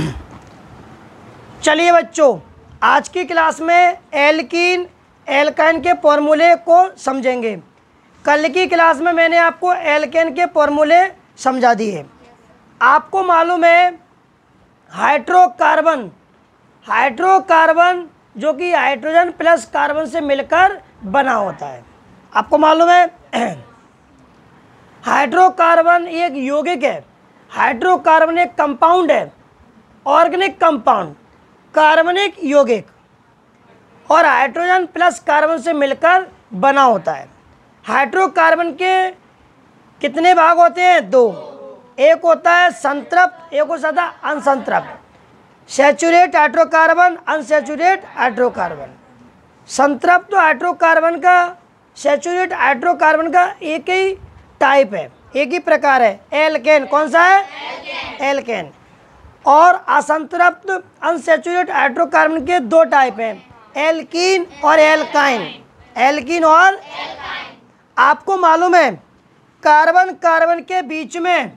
चलिए बच्चों, आज की क्लास में एल्कीन, एल्काइन के फॉर्मूले को समझेंगे। कल की क्लास में मैंने आपको एल्केन के फॉर्मूले समझा दिए। आपको मालूम है, हाइड्रोकार्बन हाइड्रोकार्बन जो कि हाइड्रोजन प्लस कार्बन से मिलकर बना होता है। आपको मालूम है, हाइड्रोकार्बन एक यौगिक है, हाइड्रोकार्बन एक कंपाउंड है। ऑर्गेनिक कंपाउंड, कार्बनिक यौगिक और हाइड्रोजन प्लस कार्बन से मिलकर बना होता है। हाइड्रोकार्बन के कितने भाग होते हैं? दो। एक होता है संतृप्त, एक होता है अनसंतृप्त सेचुरेट हाइड्रोकार्बन, अनसेचुरेट हाइड्रोकार्बन। संतृप्त हाइड्रोकार्बन का, सेचुरेट हाइड्रोकार्बन का एक ही टाइप है, एक ही प्रकार है। एलकेन, कौन सा है? एल्केन। और असंतृप्त अनसेचुरेट हाइड्रोकार्बन के दो टाइप हैं एल्कीन और एल्काइन एल्कीन और आपको मालूम है कार्बन कार्बन के बीच में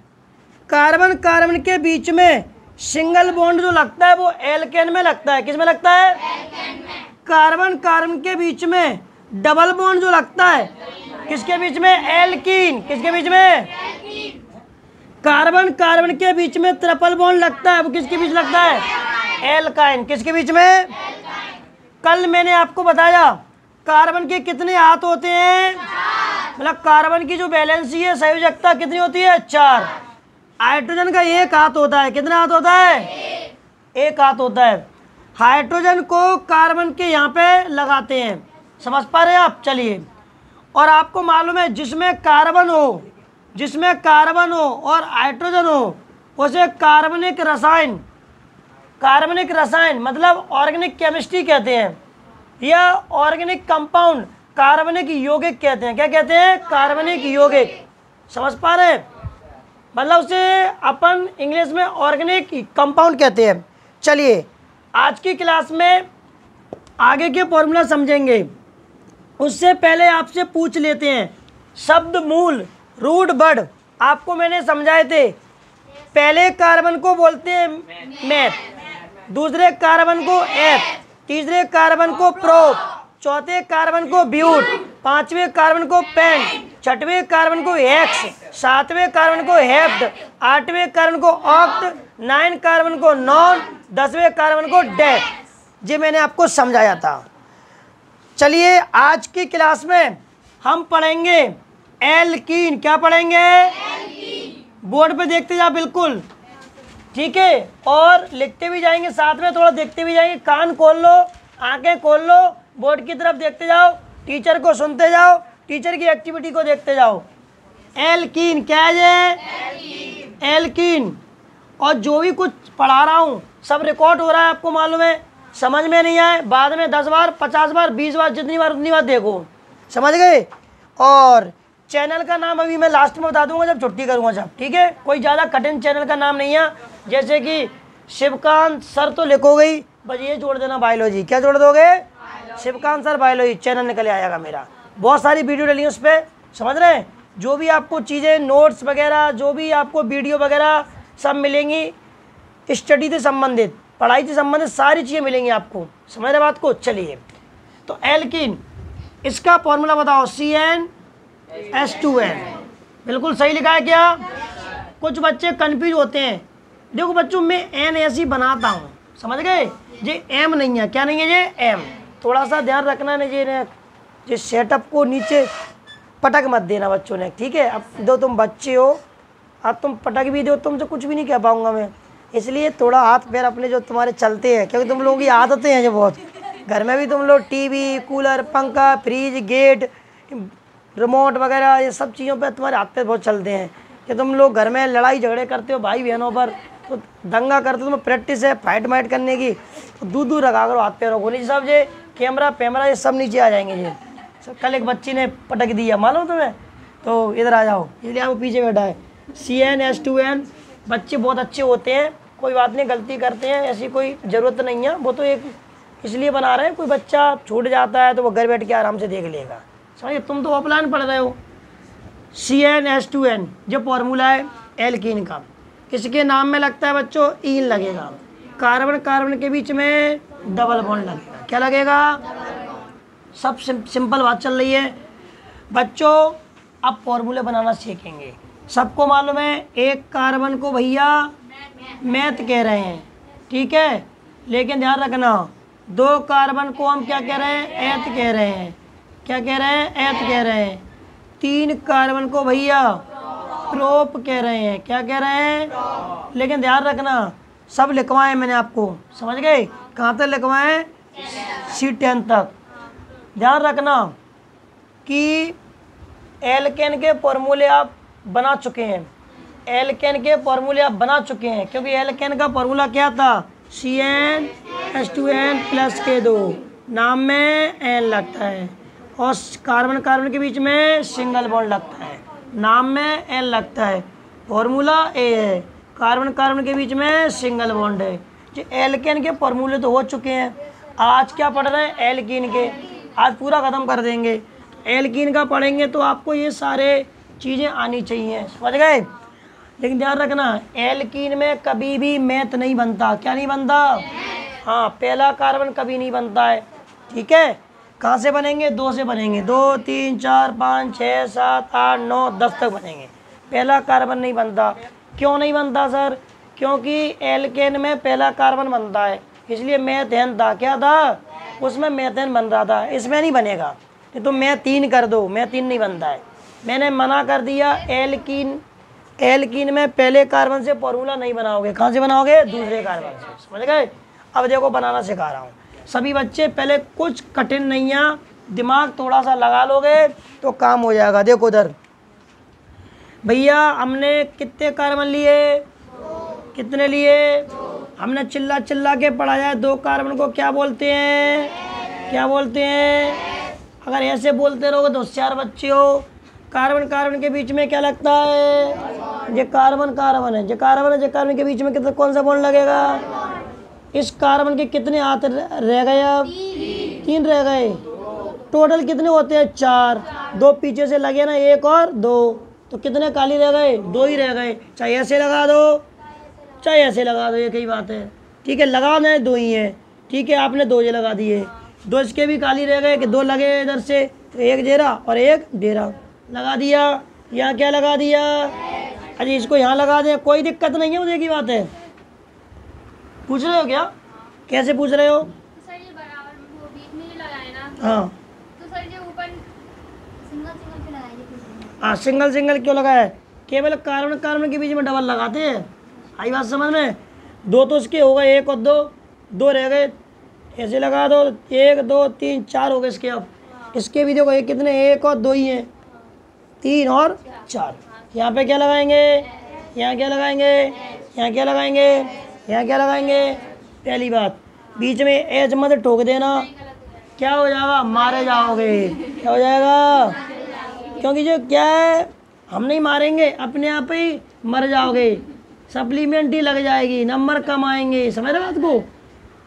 कार्बन कार्बन के बीच में सिंगल बॉन्ड जो लगता है वो एल्केन में लगता है। किसमें लगता है? कार्बन कार्बन के बीच में डबल बॉन्ड जो लगता है किसके बीच में? एल्कीन किसके बीच में? कार्बन कार्बन के बीच में ट्रिपल बॉन्ड लगता है। वो किसके बीच लगता है? एल्काइन किसके बीच में? कल मैंने आपको बताया, कार्बन के कितने हाथ होते हैं? मतलब कार्बन की जो बैलेंसी है संयोजकता कितनी होती है? चार। हाइड्रोजन का एक हाथ होता है। कितना हाथ होता है? एक हाथ होता है। हाइड्रोजन को कार्बन के यहाँ पे लगाते हैं। समझ पा रहे हैं आप? चलिए। और आपको मालूम है, जिसमें कार्बन हो जिसमें कार्बन हो और हाइड्रोजन हो, उसे कार्बनिक रसायन कार्बनिक रसायन मतलब ऑर्गेनिक केमिस्ट्री कहते हैं। या ऑर्गेनिक कंपाउंड कार्बनिक यौगिक कहते हैं। क्या कहते हैं? कार्बनिक यौगिक। समझ पा रहे हैं? मतलब उसे अपन इंग्लिश में ऑर्गेनिक कंपाउंड कहते हैं। चलिए, आज की क्लास में आगे के फॉर्मूला समझेंगे। उससे पहले आपसे पूछ लेते हैं। शब्द मूल रूट बर्ड आपको मैंने समझाए थे पहले कार्बन को बोलते हैं मैथ दूसरे कार्बन को एथ तीसरे कार्बन को प्रो चौथे कार्बन को ब्यूट पाँचवें कार्बन को पेंट छठवें कार्बन को एक्स सातवें कार्बन को हेप्ट आठवें कार्बन को ऑक्ट नाइन कार्बन को नॉन दसवें कार्बन को डेथ ये मैंने आपको समझाया था चलिए आज की क्लास में हम पढ़ेंगे एल्कीन क्या पढ़ेंगे? बोर्ड पे देखते जाओ बिल्कुल। ठीक है? और लिखते भी जाएँगे साथ में थोड़ा देखते भी जाएँगे। कान खोल लो आँखें खोल लो बोर्ड की तरफ़ देखते जाओ टीचर को सुनते जाओ टीचर की एक्टिविटी को देखते जाओ। एल्कीन क्या है ये? एल्कीन। और जो भी कुछ पढ़ा रहा हूँ सब रिकॉर्ड हो रहा है आपको मालूम है। समझ में नहीं आए? बाद में दस बार पचास बार बीस बार जितनी बार उतनी बार देखो। समझ गए? और चैनल का नाम अभी मैं लास्ट में बता दूँगा जब छुट्टी करूँगा जब ठीक है? कोई ज़्यादा कठिन चैनल का नाम नहीं है। जैसे कि शिवकांत सर तो लिखो गई बस ये जोड़ देना बायोलॉजी क्या जोड़ दोगे? शिवकांत सर बायोलॉजी चैनल निकल आएगा मेरा। बहुत सारी वीडियो डली उस पर समझ रहे हैं? जो भी आपको चीज़ें नोट्स वगैरह जो भी आपको वीडियो वगैरह सब मिलेंगी। स्टडी से संबंधित पढ़ाई से संबंधित सारी चीज़ें मिलेंगी आपको। समझ रहे बात को? चलिए। तो एल्किन इसका फॉर्मूला बताओ C N S two N बिल्कुल सही लिखा है क्या? कुछ बच्चे कन्फ्यूज़ होते हैं। देखो बच्चों, मैं एन ही बनाता हूँ। समझ गए? ये एम नहीं है। क्या नहीं है ये? एम थोड़ा सा ध्यान रखना नहीं ये ये सेटअप को नीचे पटक मत देना बच्चों ने, ठीक है? अब दो तुम बच्चे हो, अब तुम पटक भी दो, तुमसे कुछ भी नहीं कह पाऊँगा मैं। इसलिए थोड़ा हाथ पैर अपने जो तुम्हारे चलते हैं, क्योंकि तुम लोगों की आदतें हैं जो बहुत। घर में भी तुम लोग टीवी कूलर पंखा फ्रिज गेट रिमोट वगैरह, ये सब चीज़ों पे तुम्हारे हाथ पैर बहुत चलते हैं। कि तुम लोग घर में लड़ाई झगड़े करते हो भाई बहनों पर तो दंगा करते हो, तुम्हें प्रैक्टिस है फाइट माइट करने की तो दूर दूर रखा करो, हाथ पैरों को नीचे सब ये कैमरा पैमरा ये सब नीचे आ जाएँगे ये कल एक बच्ची ने पटक दिया, मालूम तुम्हें? तो इधर आ जाओ इसलिए आप पीछे बैठा है। C N S two N बच्चे बहुत अच्छे होते हैं, कोई बात नहीं, गलती करते हैं, ऐसी कोई ज़रूरत नहीं है। वो तो एक इसलिए बना रहे हैं, कोई बच्चा छूट जाता है तो वो घर बैठ के आराम से देख लेगा। समझिए तुम तो ऑफलाइन पढ़ रहे हो। C N S two N जो फॉर्मूला है एल्कीन का। किसके नाम में लगता है बच्चों? ईन लगेगा। कार्बन कार्बन के बीच में डबल बॉन्ड लगेगा। क्या लगेगा? सब सिं, सिंपल बात चल रही है। बच्चों अब फॉर्मूले बनाना सीखेंगे। सबको मालूम है एक कार्बन को भैया मैथ कह रहे हैं। ठीक है? लेकिन ध्यान रखना दो कार्बन को हम क्या कह रहे हैं? एथ कह रहे हैं। क्या कह रहे हैं? एथ कह रहे हैं। तीन कार्बन को भैया प्रोप कह रहे हैं। क्या कह रहे हैं? लेकिन ध्यान रखना, सब लिखवाए मैंने आपको। समझ गए? कहाँ तक लिखवाए? सी टेन तक। ध्यान रखना कि एलकेन के फॉर्मूले आप बना चुके हैं। एलकेन के फॉर्मूले आप बना चुके हैं। क्योंकि एलकेन का फॉर्मूला क्या था? C N S two N plus के दो नाम में एन लगता है। और कार्बन कार्बन के बीच में सिंगल बॉन्ड लगता है। नाम में एन लगता है। फॉर्मूला ए है। कार्बन कार्बन के बीच में सिंगल बॉन्ड है। जो एल्केन के फॉर्मूले तो हो चुके हैं। आज क्या पढ़ रहे हैं? एल्कीन के आज पूरा ख़त्म कर देंगे। एल्कीन का पढ़ेंगे तो आपको ये सारे चीज़ें आनी चाहिए। समझ गए? लेकिन ध्यान रखना एल्कीन में कभी भी मैथ नहीं बनता। क्या नहीं बनता? हाँ पहला कार्बन कभी नहीं बनता है। ठीक है? कहाँ से बनेंगे? दो से बनेंगे। दो, तीन, चार, पाँच, छः, सात, आठ, नौ, दस तक बनेंगे। पहला कार्बन नहीं बनता। क्यों नहीं बनता, सर? क्योंकि एल्केन में पहला कार्बन बनता है। इसलिए मैथेन था। क्या था? उसमें मैथेन बन रहा था। इसमें नहीं बनेगा। तो मैं तीन कर दो। मैं तीन नहीं बनता है। मैंने मना कर दिया एल्कीन एलकिन में पहले कार्बन से फॉर्मूला नहीं बनाओगे। कहाँ से बनाओगे? दूसरे कार्बन से। समझ गए? अब देखो, बनाना सिखा रहा हूँ। सभी बच्चे पहले कुछ कठिन नहीं है दिमाग थोड़ा सा लगा लोगे तो काम हो जाएगा। देखो उधर। भैया, हमने कितने कार्बन लिए? कितने लिए? हमने चिल्ला चिल्ला के पढ़ाया। है दो कार्बन को क्या बोलते हैं? क्या बोलते हैं? अगर ऐसे बोलते रहोगे तो होशियार बच्चे हो। कार्बन कार्बन के बीच में क्या लगता है? ये कार्बन कार्बन है। जो कार्बन है, जो कार्बन के बीच में कितना कौन सा बॉन्ड लगेगा? इस कार्बन के कितने हाथ रह गए अब? तीन रह गए। टोटल कितने होते हैं? चार। दो पीछे से लगे ना, एक और दो। तो कितने काली रह गए? दो ही रह गए। चाहे ऐसे लगा दो। चाहे ऐसे लगा दो, ये कई बात है। ठीक है, लगा दें दो ही हैं। ठीक है, आपने दो ये लगा दिए। दो इसके भी काली रह गए कि दो लगे इधर से? तो एक डेरा और एक डेरा। लगा दिया। यहाँ क्या लगा दिया? अरे इसको यहाँ लगा दें, कोई दिक्कत नहीं है मुझे देखी बात है। पूछ रहे हो क्या? कैसे पूछ रहे हो? सर ये बराबर वो बीच में जो लगाए ना? हाँ। तो सर ये ऊपर सिंगल सिंगल पे लगाएँगे हाँ सिंगल सिंगल क्यों लगाया है? केवल कार्बन कार्बन के बीच में डबल लगाते हैं। आई बात समझ में? दो तो इसके हो गए एक और दो दो रह गए। ऐसे लगा दो एक दो तीन चार हो गए इसके अब। इसके भी देखो ये कितने एक और दो ही हैं। तीन और चार। यहाँ पे क्या लगाएँगे? यहाँ क्या लगाएँगे? यहाँ क्या लगाएँगे? यहाँ क्या लगाएँगे? पहली बात, बीच में एच मत ठोक देना। क्या हो जाएगा? मारे जाओगे। क्या हो जाएगा? क्योंकि जो क्या है, हम नहीं मारेंगे, अपने आप ही मर जाओगे। सप्लीमेंट ही लग जाएगी, नंबर कम आएँगे। समझ रहे बात को?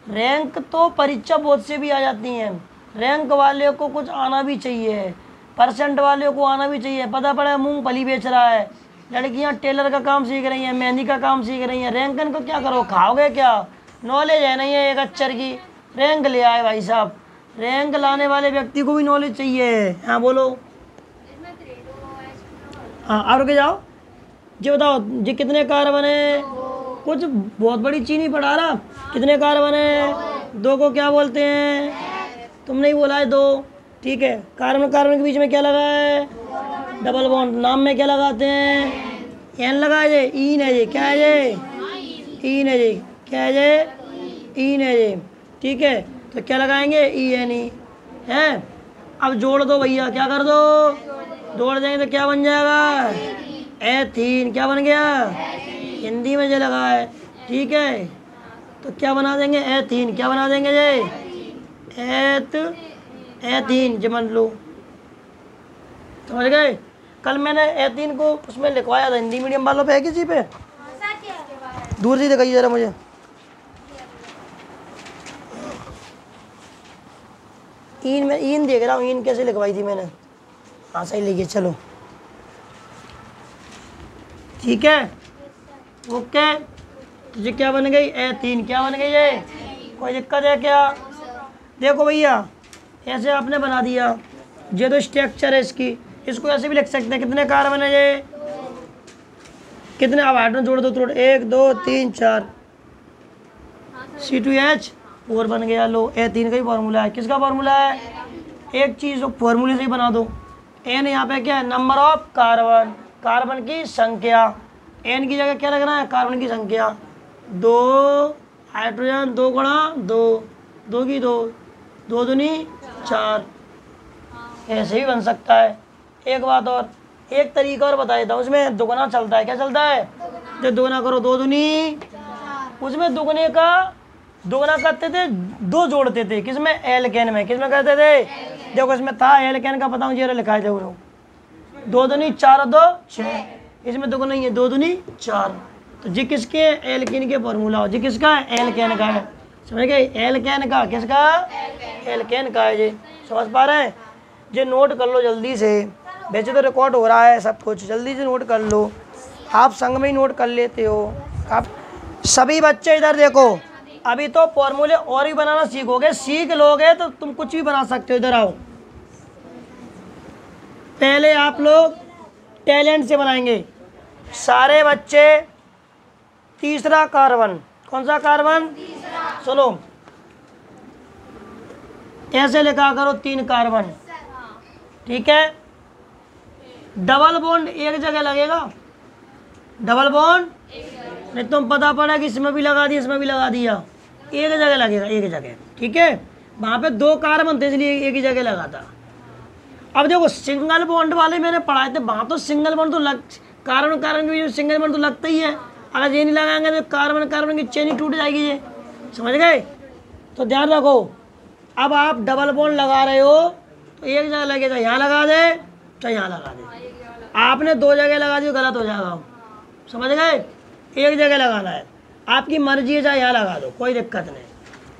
रैंक तो परीक्षा बोर्ड से भी आ जाती हैं। रैंक वाले को कुछ आना भी चाहिए। परसेंट वाले को आना भी चाहिए। पता पड़ा मूंगफली बेच रहा है। लड़कियाँ टेलर का काम सीख रही हैं, मेहंदी का काम सीख रही हैं। रैंकन को क्या करो? खाओगे क्या? नॉलेज है नहीं है एक अक्षर की। रैंक ले आए भाई साहब। रैंक लाने वाले व्यक्ति को भी नॉलेज चाहिए। हाँ बोलो। है हाँ और के जाओ। जी बताओ, जी कितने कार बने? कुछ बहुत बड़ी चीनी पढ़ा रहा कितने कार बने? दो को क्या बोलते हैं? तुम नहीं बोला है दो। ठीक है कार्बन कार्बन के बीच में क्या लगा है? डबल बॉन्ड, नाम में क्या लगाते हैं? एन लगा ये ईन है ये क्या है ये ईन है ये क्या है ये ईन है ये ठीक है? तो क्या लगाएँगे? ई एन ई, है? अब जोड़ दो भैया, क्या कर दो? जोड़ देंगे तो क्या बन जाएगा? एथीन क्या बन गया? हिंदी में जो लगा है, ठीक है? तो क्या बना देंगे? एथीन क्या बना देंगे ये एथ एथीन जमन लो। समझ गए? कल मैंने एथीन को उसमें लिखवाया था, हिंदी मीडियम वालों पे है किसी पे? दूर से दिखाइए जरा मुझे। ईन में, ईन देख रहा हूँ, ईन कैसे लिखवाई थी मैंने। हाँ सही लिखिए, चलो। ठीक है? ओके। तो ये क्या बन गई? ए तीन, क्या बन गई ये? कोई दिक्कत है क्या? देखो भैया, ऐसे आपने बना दिया। ये तो स्ट्रक्चर है इसकी। इसको ऐसे भी लिख सकते हैं। कितने कार्बन है ये? कितने? अब हाइड्रोजन जोड़ दो थोड़ा एक, दो, तीन, चार। सी टू एच फोर बन गया, लो। ए, तीन का ही फॉर्मूला है। किसका फॉर्मूला है? एक चीज़ फॉर्मूले से ही बना दो। एन यहाँ पे क्या है? नंबर ऑफ़ कार्बन कार्बन की संख्या। एन की जगह क्या लगना है? कार्बन की संख्या। दो हाइड्रोजन दो गुणा दो। दो की दो। दो दुनी चार। ऐसे ही बन सकता है। एक बात और, एक तरीका और बता देता हूँ, उसमें दुगना चलता है। क्या चलता है? जब दुगना करो, दो दुनी। उसमें दुगने का, दुगना करते थे, दो जोड़ते थे। किसमें? एल कैन में। किसमें करते थे? देखो, इसमें था एल कैन का, पता मुझे लिखा है, देखो। दो दुनी, चार, दो छः इसमें दुगना ही है, दो दुनी, चार। तो जी किसके? एल कैन के फॉर्मूला। हो जी किसका? एल कैन का है। समझ गए? एल कैन का। किसका? एल कैन का है जी। समझ पा रहे हैं? जी, नोट कर लो जल्दी से। वैसे तो रिकॉर्ड हो रहा है, सब कुछ। जल्दी से नोट कर लो। आप संग में ही नोट कर लेते हो। आप सभी बच्चे इधर देखो। अभी तो फॉर्मूले और भी बनाना सीखोगे। सीख लोगे तो तुम कुछ भी बना सकते हो। इधर आओ। पहले आप लोग टैलेंट से बनाएँगे। सारे बच्चे, तीसरा कार्बन। कौन सा कार्बन? सुनो। ऐसे लिखा करो, तीन कार्बन। ठीक है? डबल बॉन्ड एक जगह लगेगा। Double bond? नहीं तुम पता पड़ा कि इसमें भी लगा दिया, इसमें भी लगा दिया। एक जगह लगेगा, एक जगह। ठीक है? वहाँ पे दो कार्बन थे इसलिए एक ही जगह लगा था। अब देखो सिंगल बॉन्ड वाले मैंने पढ़ाए थे, वहाँ तो सिंगल बॉन्ड तो लग कार्बन कार्बन की सिंगल बॉन्ड तो लगता ही है। अगर ये नहीं लगाएँगे तो कार्बन कार्बन की चेन ही टूट जाएगी ये। समझ गए? तो ध्यान रखो, अब आप डबल बॉन्ड लगा रहे हो तो एक जगह लगेगा, यहाँ लगा दे। चाहे यहाँ लगा दे। आपने दो जगह लगा दी, गलत हो जाएगा समझ गए? एक जगह लगाना है। आपकी मर्ज़ी है, चाहे यहाँ लगा दो, कोई दिक्कत नहीं।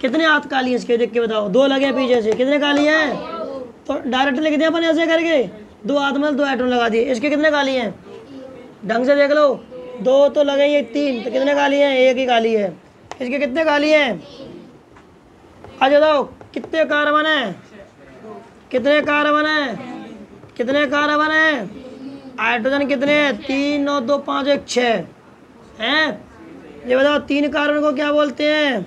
कितने हाथ काली है इसके, देख के बताओ। दो लगे पीछे से। कितने काली हैं? तो डायरेक्ट लिख दिया अपन ऐसे करके। दो हाथ में दो आइटम लगा दिए। इसके कितने काली हैं? ढंग से देख लो। दो तो लगे ये तीन। तो कितने काली हैं? एक ही काली है। इसके कितने काली हैं? अच्छा बताओ, कितने कार्बन है? कितने कार्बन है? कितने कार्बन है? हाइड्रोजन कितने हैं? तीन, नौ, दो, पाँच, एक, छः। हैं? ये बताओ, तीन कार्बन को क्या बोलते हैं?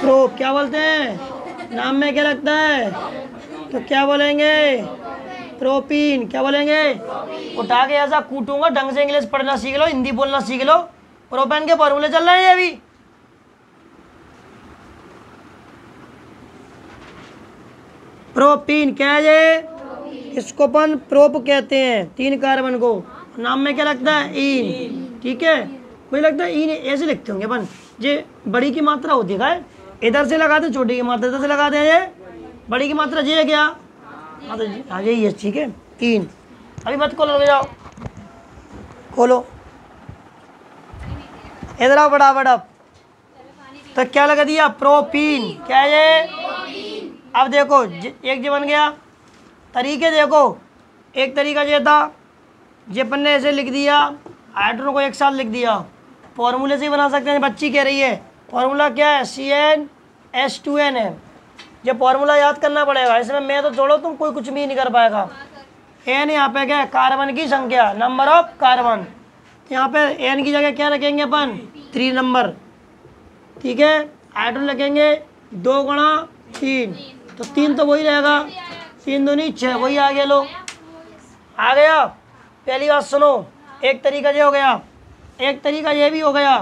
प्रोप क्या बोलते हैं? नाम में क्या लगता है? तो क्या बोलेंगे? प्रोपीन, क्या बोलेंगे? उठा के ऐसा कूटूँगा, ढंग से इंग्लिश पढ़ना सीख लो, हिंदी बोलना सीख लो। प्रोपेन के फॉर्मूले चल रहे हैं अभी। प्रोपीन क्या है ये? इसको अपन प्रोप कहते हैं तीन कार्बन को। नाम में क्या लगता है? इन ठीक है? मुझे लगता है इन ऐसे लिखते होंगे अपन। ये बड़ी की मात्रा होती है इधर से लगाते हैं छोटी की मात्रा। इधर से लगाते हैं ये। बड़ी की मात्रा ये है क्या? हाँ जी- यही है ठीक है। तीन अभी मत खोलो लग जाओ। खोलो। इधर आओ बड़ा बड़ा तो क्या लगा दिया? प्रोपीन। क्या है ये? अब देखो एक जो बन गया। तरीके देखो। एक तरीका ये था ये ने ऐसे लिख दिया हाइड्रोजन को एक साथ लिख दिया। फॉर्मूले से ही बना सकते हैं, बच्ची कह रही है। फॉर्मूला क्या है? C N S two N है। ये फॉर्मूला याद करना पड़ेगा। इसमें मैं तो छोड़ो तुम कोई कुछ भी नहीं कर पाएगा। एन यहाँ पे क्या है? कार्बन की संख्या। नंबर ऑफ़ कार्बन यहाँ पे एन की जगह क्या रखेंगे अपन? थ्री नंबर ठीक है? हाइड्रोजन रखेंगे दो गुणा तीन। तो तीन तो वही रहेगा। तीन दूनी छः वही आ गया लो। आ गया। पहली बात सुनो एक तरीका ये हो गया। एक तरीका ये भी हो गया।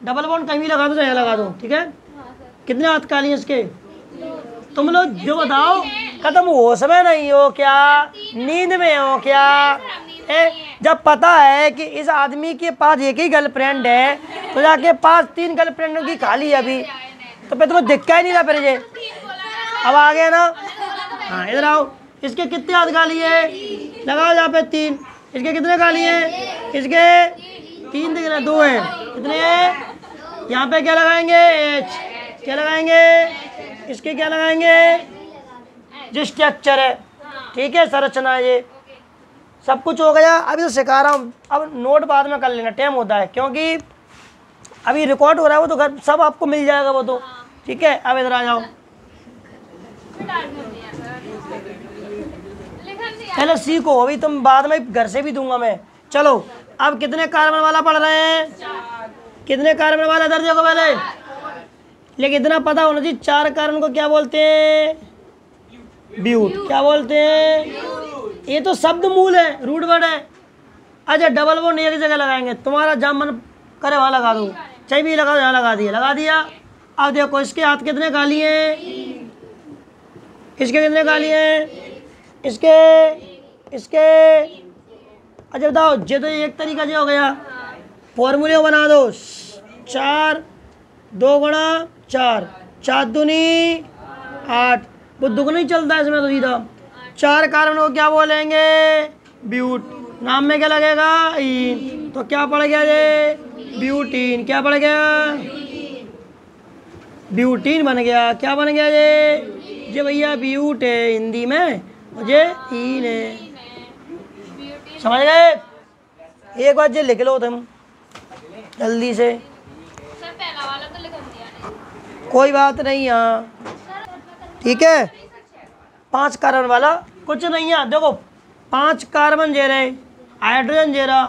डबल बॉन्ड कहीं भी लगा दो चाहे लगा दो ठीक है? कितने हाथ काली इसके? तुम लोग जो बताओ कदम होश में नहीं हो क्या? नींद में हो क्या? ए, जब पता है कि इस आदमी के पास एक ही गर्लफ्रेंड है तो जाके पास तीन गर्लफ्रेंडों की खाली है अभी। तो फिर तुम्हें दिक्का ही नहीं था फिर ये। अब आ गया ना। हाँ इधर आओ। इसके कितने हाथ खाली है? लगाओ यहाँ पे तीन। इसके कितने खाली हैं? इसके तीन दिख रहे दो हैं। कितने हैं? यहाँ पे क्या लगाएँगे? एच क्या लगाएँगे? इसके क्या लगाएँगे? जो स्ट्रक्चर है। ठीक है, संरचना है ये। सब कुछ हो गया। अभी तो सिखा रहा हूँ। अब नोट बाद में कर लेना। टाइम होता है। क्योंकि अभी रिकॉर्ड हो रहा है वो तो घर सब आपको मिल जाएगा वो तो। ठीक है, अब इधर आ जाओ। पहले सीखो, अभी तुम बाद में घर से भी दूँगा मैं। चलो, अब कितने कार्बन वाला पढ़ रहे हैं? कितने कार्बन वाला इधर देखो पहले। लेकिन इतना पता होना चाहिए, चार कार्बन को क्या बोलते हैं? ब्यूट क्या बोलते हैं? ये तो शब्द मूल है रूट वर्ड है। अच्छा डबल बोन एक जगह लगाएँगे। तुम्हारा जहाँ मन करे वहाँ लगा दो। चाहे भी लगा दो, यहाँ लगा दिया। लगा दिया। अब देखो, इसके हाथ कितने गाली हैं? इसके कितने गाली हैं? इसके इसके अच्छा बताओ ये तो एक तरीका जो हो गया। फॉर्मूले बना दो। चार, दो गुणा चार। चार दूनी आठ। वो दुगना चलता है इसमें तो सीधा। चार कार्बन को क्या बोलेंगे? ब्यूट। नाम में क्या लगेगा? इन तो क्या पड़ गया ये? ब्यूटीन। क्या पड़ गया? ब्यूटीन बन गया। क्या बन गया ये? ये भैया ब्यूट है, हिंदी में। मुझे ईन है। समझ गए? एक बार ये लिख लो तुम, जल्दी से। कोई बात नहीं यहाँ ठीक है? पाँच कार्बन वाला, कुछ नहीं है देखो, पाँच कार्बन जे रहे, हाइड्रोजन जे रहा,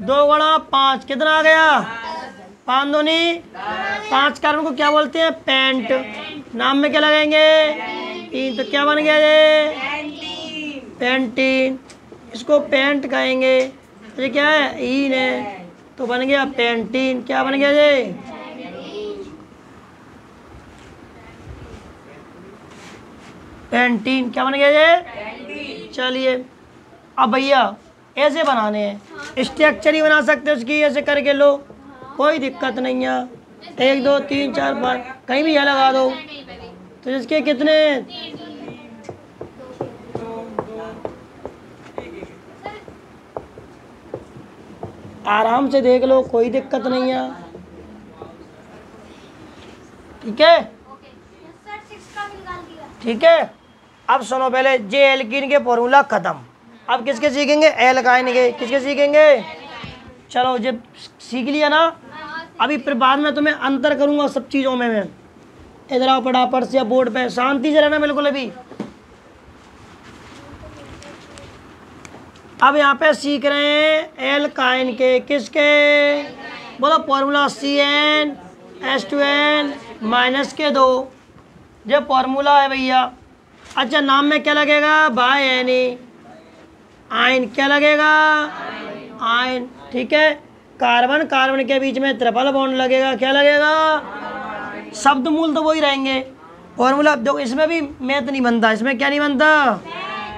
दो गुणा पाँच, कितना आ गया? पाँच दोनी पाँच कार्बन को क्या बोलते हैं? पेंट। नाम में क्या लगेंगे तीन तो क्या बन गया ये? पेंटीन। इसको पेंट कहेंगे। ये क्या है? ईन है। तो बन गया पेंटीन। क्या बन गया ये पेंटीन। क्या बन गया ये चलिए। अब भैया, ऐसे बनाने हैं। स्ट्रक्चर ही बना सकते उसकी, ऐसे करके लो। कोई दिक्कत नहीं है। एक, दो, तीन, चार, पाँच। कहीं भी यहाँ लगा दो। तो इसके कितने आराम से देख लो, कोई दिक्कत नहीं है। ठीक है? ठीक है? अब सुनो पहले जे एल्किन के फॉर्मूला खत्म। अब किसके सीखेंगे? एल्काइन के किसके सीखेंगे? चलो, जब सीख लिया ना, अभी फिर बाद में तुम्हें अंतर करूँगा सब चीज़ों में मैं। इधर आओ फटाफट से बोर्ड पे। शांति से रहना बिल्कुल अभी। अब यहाँ पे सीख रहे हैं एल काइन के किसके? बोलो formula C N S two N minus के दो। ये फॉर्मूला है भैया। अच्छा नाम में क्या लगेगा? बाय एनी आयन क्या लगेगा? आयन। ठीक है? कार्बन कार्बन के बीच में त्रिपल बॉन्ड लगेगा। क्या लगेगा? शब्द मूल तो वही रहेंगे। फॉर्मूला देखो, इसमें भी मैथ नहीं बनता। इसमें क्या नहीं बनता?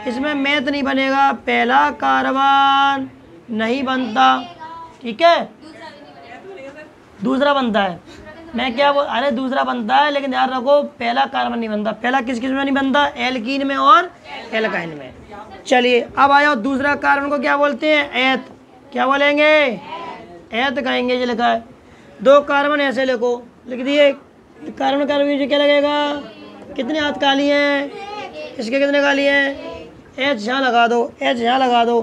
इसमें मैथ नहीं बनेगा। पहला कार्बन नहीं बनता। ठीक है? दूसरा बनता है। मैं क्या बोल अरे दूसरा बनता है, लेकिन याद रखो, पहला कार्बन नहीं बनता। पहला किस किसमें नहीं बनता? एल्कीन में और एल्काइन में। चलिए, अब आया दूसरा कार्बन को क्या बोलते हैं? एथ क्या बोलेंगे? एथ कहेंगे जो लिखा है। दो कार्बन ऐसे लिखो। लिख दिए। कार्बन कार्बन क्या लगेगा? कितने हाथ काली हैं? इसके कितने काली हैं? एच यहाँ लगा दो एच यहाँ लगा दो।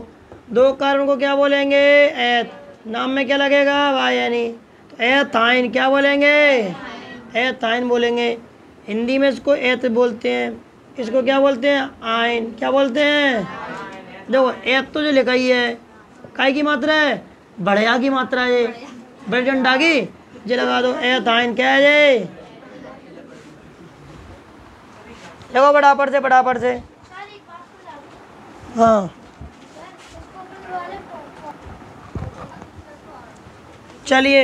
दो कार्बन को क्या बोलेंगे? एथ नाम में क्या लगेगा? वाई यानी। तो एथाइन क्या बोलेंगे? एथाइन बोलेंगे। हिंदी में इसको एथ बोलते हैं। इसको क्या बोलते हैं? आइन क्या बोलते हैं? देखो एथ तो जो लिखा ही है। काय की मात्रा है? बढ़िया की मात्रा है ये। बड़े की। ये लगा दो। एथाइन क्या है ये? देखो बड़ापड़ से बड़ापड़ से सर एक बात को लागू हाँ। चलिए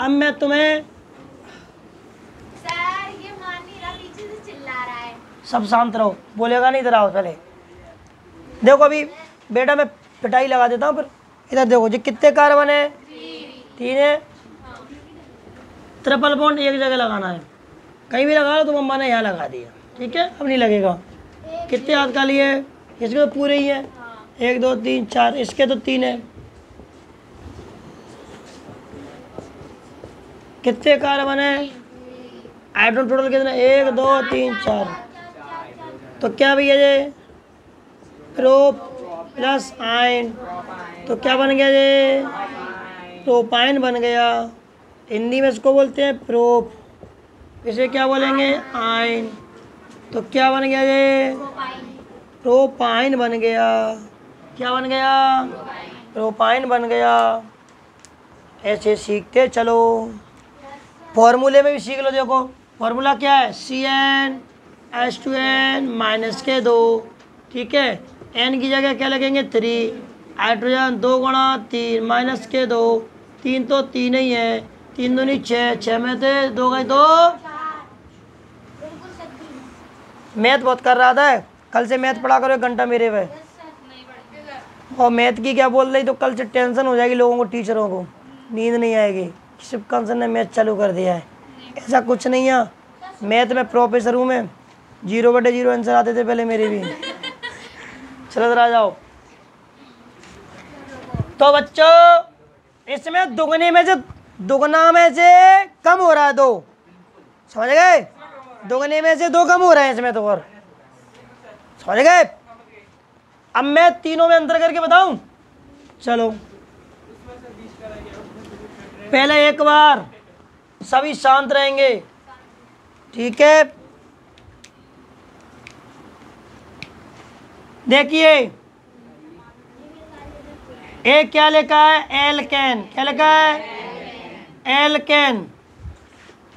अब मैं तुम्हें सर ये मान नहीं रहा पीछे से चिल्ला रहा है। सब शांत रहो। बोलेगा नहीं इधर आओ पहले। देखो अभी बेटा मैं पिटाई लगा देता हूँ फिर। इधर देखो जी कितने कार्बन है? तीन है। ट्रिपल बॉन्ड एक जगह लगाना है। कहीं भी लगा लो तो मम्मा ने यहाँ लगा दिया। ठीक है? अब नहीं लगेगा। कितने हाथ का लिए? इसके तो पूरे ही है। एक दो तीन चार इसके तो तीन है। कितने कार्बन है? आइटम टोटल कितने? एक दो तीन चार। तो क्या भैया ये? प्रो प्लस आयन तो क्या बन गया ये? प्रोपाइन बन गया। हिंदी में इसको बोलते हैं प्रोप इसे क्या बोलेंगे? आइन तो क्या बन गया ये? प्रोपाइन बन गया। क्या बन गया? प्रोपाइन बन गया। ऐसे सीखते चलो। फॉर्मूले में भी सीख लो देखो। फॉर्मूला क्या है? C N S two N minus के दो। ठीक है? एन की जगह क्या लगेंगे? थ्री हाइड्रोजन दो गुणा तीन माइनस के दो। तीन तो तीन ही है। तीन दूनी छः छः में थे दो गए दो। मैथ बहुत कर रहा था। कल से मैथ पढ़ा करो एक घंटा मेरे पे। और मैथ की क्या बोल रही? तो कल से टेंशन हो जाएगी लोगों को, टीचरों को। नींद नहीं आएगी। शिव कंसन ने मैथ चालू कर दिया है। ऐसा कुछ नहीं है। मैथ में प्रोफेसर हूँ मैं। ज़ीरो बटे ज़ीरो आंसर आते थे पहले मेरे भी। चलो जरा जाओ। तो बच्चों, इसमें दुगने में से, दुगना में से कम हो रहा है दो। समझ गए? दुगने में से दो कम हो रहे हैं इसमें तो और। समझ गए। अब मैं तीनों में अंतर करके बताऊँ? चलो। पहले एक बार। सभी शांत रहेंगे। ठीक है? देखिए। एक क्या लिखा है? Alkane. क्या लिखा है? Alkane.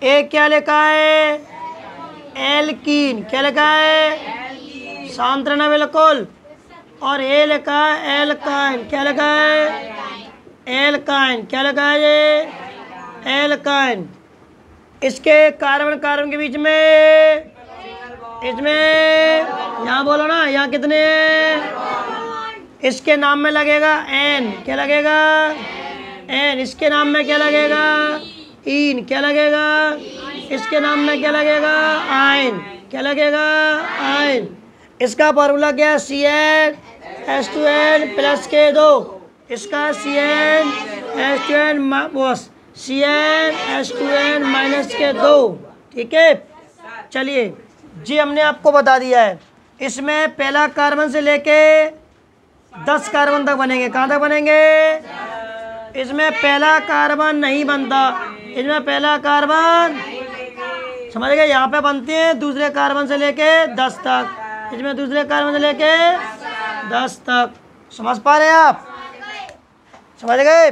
एक क्या लिखा है? एल्कीन क्या लिखा है? रहना बिल्कुल और ए लिखा है एल्काइन क्या लिखा है? एल काइन क्या लिखा है ये? एल्काइन इसके कार्बन कार्बन के बीच में, इसमें, यहाँ बोलो ना, यहाँ कितने इसके नाम में लगेगा एन। क्या लगेगा? एन। इसके नाम में क्या लगेगा? इन क्या लगेगा? इसके नाम में क्या लगेगा? आयन। क्या लगेगा? आइन इसका फॉर्मूला क्या है? C N S two N plus के दो। इसका C N S two N बस C N S two N minus के दो। ठीक है? चलिए, जी हमने आपको बता दिया है। इसमें पहला कार्बन से लेके दस कार्बन तक बनेंगे। कहाँ तक बनेंगे? इसमें पहला कार्बन नहीं बनता। इसमें पहला कार्बन समझ गए? यहाँ पे बनते हैं, दूसरे कार्बन से लेके दस तक। इसमें दूसरे कार्बन से लेके दस तक। समझ पा रहे हैं आप? समझ गए?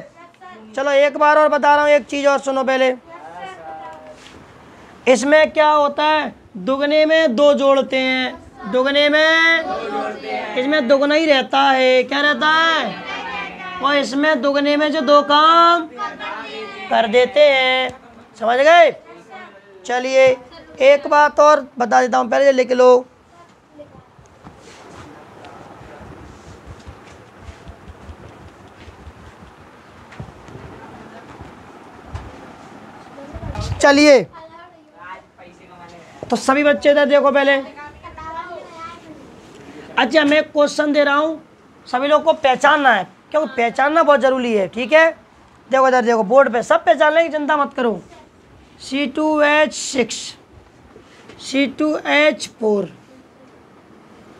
चलो एक बार और बता रहा हूँ, एक चीज़ और सुनो पहले। इसमें क्या होता है? दुगने में दो जोड़ते हैं। दुगने में इसमें दुगना ही रहता है। क्या रहता है? और इसमें दुगने में जो दो काम कर देते हैं। समझ गए? चलिए, एक बात और बता देता हूँ, पहले लिख लो। चलिए तो सभी बच्चे इधर देखो पहले। अच्छा मैं क्वेश्चन दे रहा हूँ। सभी लोग को पहचानना है, क्योंकि पहचानना बहुत ज़रूरी है, ठीक है? देखो इधर, देखो बोर्ड पे सब पहचान लेंगे चिंता मत करो। C two H six C two H four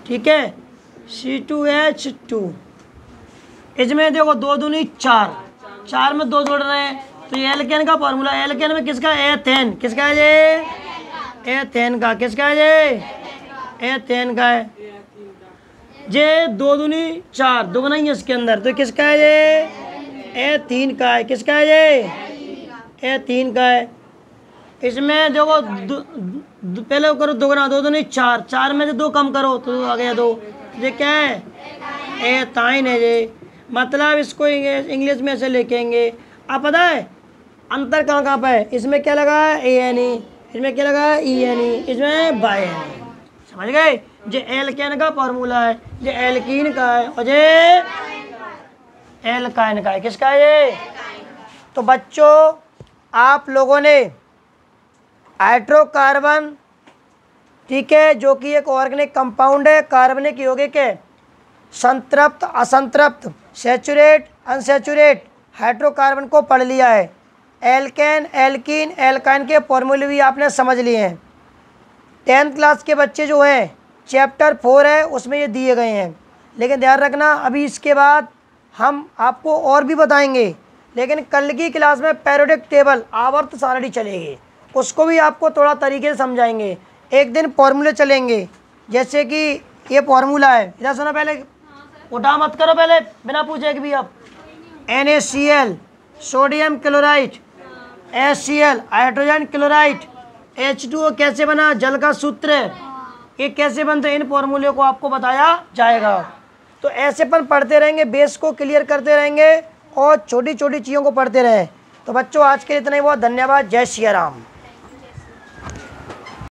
ठीक है? सी टू एच टू इसमें देखो दो दूनी चार चार में दो जोड़ रहे हैं। तो ये एल्केन का फॉर्मूला एल्केन में किसका? एथेन किसका है ये? एथेन का. किसका है ये? एथेन का है। ये दो दूनी चार दोगुना ही है इसके अंदर। तो किसका है ये? ए तीन का है। किसका है ये? ए तीन का है। इसमें देखो पहले करो दोगुना दो दूनी चार। चार में से दो कम करो तो आ गया दो। ये क्या है? ए ताइन है ये। मतलब इसको इंग्लिश में से लिखेंगे। आप पता है? अंतर कहाँ कहाँ पे है? इसमें क्या लगा ए एन ई इसमें क्या लगा ई एन ई इसमें बाई एन ई समझ गए? जे एल्केन का फॉर्मूला है, जे एल्कीन का है, और जे एल्काइन का है। किसका है ये? तो बच्चों, आप लोगों ने हाइड्रोकार्बन ठीक है, जो कि एक ऑर्गेनिक कंपाउंड है कार्बनिक यौगिक है, संतृप्त, असंतृप्त सेचुरेट अनसेचुरेट हाइड्रोकार्बन को पढ़ लिया है। एल्केन, एल्किन, एल्काइन के फॉर्मूले भी आपने समझ लिए हैं। टेंथ क्लास के बच्चे जो हैं, चैप्टर फोर है, उसमें ये दिए गए हैं। लेकिन ध्यान रखना, अभी इसके बाद हम आपको और भी बताएँगे। लेकिन कल की क्लास में पैरोडिक टेबल आवर्त सारणी चलेगी। उसको भी आपको थोड़ा तरीके से समझाएँगे। एक दिन फॉर्मूले चलेंगे। जैसे कि ये फॉर्मूला है। इधर सुना पहले। उठा मत करो पहले, बिना पूछे कि भी आप N sodium chloride S C L hydrogen chloride H two O कैसे बना? जल का सूत्र। ये कैसे बनते इन फॉर्मूले को आपको बताया जाएगा। तो ऐसे अपन पढ़ते रहेंगे बेस को क्लियर करते रहेंगे और छोटी छोटी चीज़ों को पढ़ते रहें। तो बच्चों, आज के लिए इतना ही बहुत धन्यवाद। जय श्री राम।